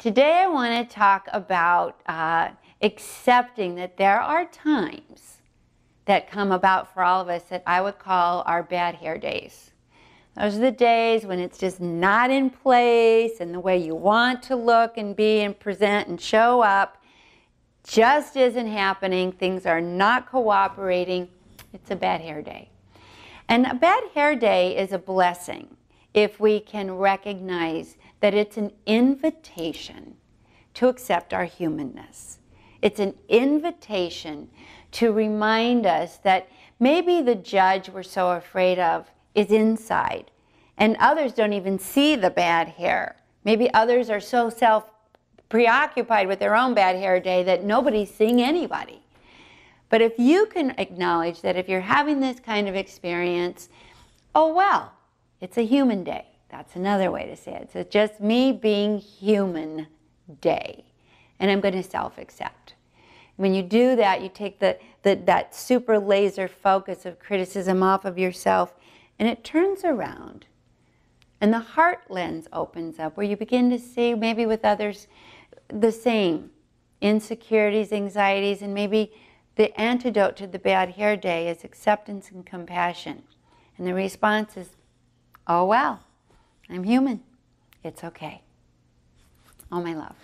Today I want to talk about uh, accepting that there are times that come about for all of us that I would call our bad hair days. Those are the days when it's just not in place and the way you want to look and be and present and show up just isn't happening. Things are not cooperating. It's a bad hair day. And a bad hair day is a blessing if we can recognize that it's an invitation to accept our humanness. It's an invitation to remind us that maybe the judge we're so afraid of is inside, and others don't even see the bad hair. Maybe others are so self preoccupied with their own bad hair day that nobody's seeing anybody. But if you can acknowledge that if you're having this kind of experience, oh well, it's a human day. That's another way to say it. So it's just me being human day. And I'm going to self accept. When you do that, you take the, the, that super laser focus of criticism off of yourself and it turns around. And the heart lens opens up where you begin to see, maybe with others, the same insecurities, anxieties, and maybe the antidote to the bad hair day is acceptance and compassion. And the response is, oh, well, I'm human. It's okay. All my love.